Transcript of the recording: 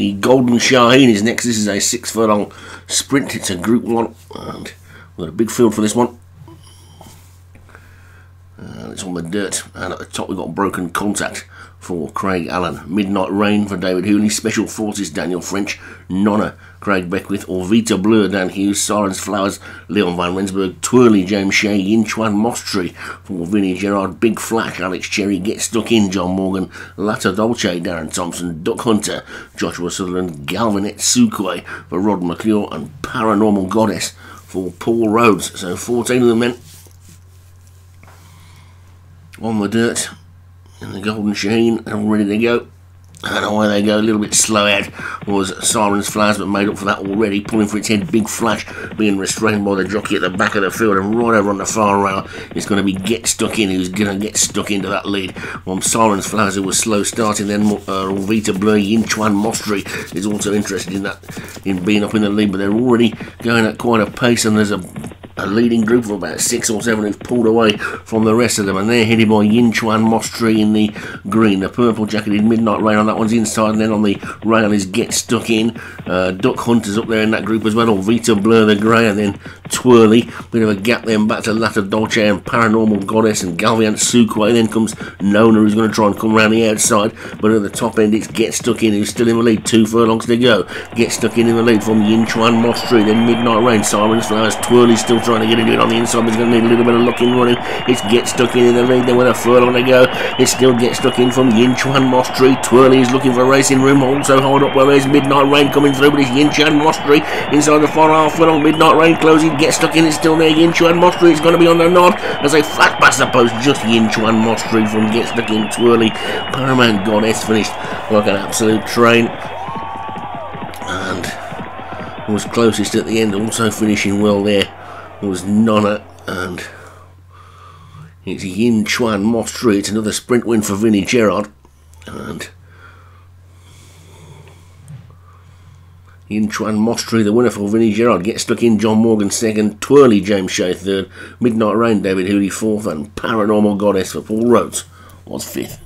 The Golden Shaheen is next. This is a six furlong sprint. It's a Group One, and we've got a big field for this one. On the dirt, and at the top we've got Broken Contact for Craig Allen. Midnight Rain for David Hooley. Special Forces Daniel French. Nonna Craig Beckwith. Orvita Blur Dan Hughes. Sirens Flowers Leon Van Rensburg. Twirly James Shea. Yinchuan Mostry for Vinnie Gerard. Big Flash Alex Cherry. Get Stuck In John Morgan. Latta Dolce Darren Thompson. Duck Hunter Joshua Sutherland. Galvanet Sukhoi for Rod McClure. And Paranormal Goddess for Paul Rhodes. So 14 of them men on the dirt in the Golden Shaheen and ready to go. And away they go, a little bit slow out was Siren's Flowers, but made up for that already, pulling for its head, big flash, being restrained by the jockey at the back of the field, and right over on the far rail is going to be Get Stuck In, who's going to get stuck into that lead. From Siren's Flowers, who was slow starting, then uh, Vita Bleu, Yinchuan Mostry is also interested in that, in being up in the lead, but they're already going at quite a pace, and there's a a leading group of about six or seven who've pulled away from the rest of them, and they're headed by Yin Yinchuan Mostry in the green. The purple jacketed Midnight Rain on that one's inside, and then on the rail is Get Stuck In. Uh, Duck Hunters up there in that group as well, or Vita Blur the Grey, and then Twirly. Bit of a gap then back to Latta Dolce and Paranormal Goddess and Galviant Sukway. Then comes Nona, who's going to try and come around the outside, but at the top end it's Get Stuck In, who's still in the lead. Two furlongs to go. Get Stuck In in the lead from Yin Yinchuan Mostry, then Midnight Rain, Sirens Flowers, Twirly still trying to get it on the inside, but he's going to need a little bit of luck in running. It's Get Stuck In the lead, then with a furlong to go, it still gets Stuck In from Yinchuan Mostry. Twirly is looking for racing room, also hold up where there's Midnight Rain coming through, but it's Yinchuan Mostry inside the far half furlong. Midnight Rain closing, Get Stuck In, it's still there. Yinchuan Mostry is going to be on the nod as they flat past the post, just Yinchuan Mostry from Get Stuck In. Twirly, Paramount Goddess finished like an absolute train. And was closest at the end, also finishing well there was Nonna and it's Yin Chuan Mostry. It's another sprint win for Vinnie Gerard. And Yin Chuan Mostry, the winner for Vinnie Gerard, gets stuck in John Morgan second, Twirly James Shea third, Midnight Rain David Hooley fourth, and Paranormal Goddess for Paul Rhodes was fifth.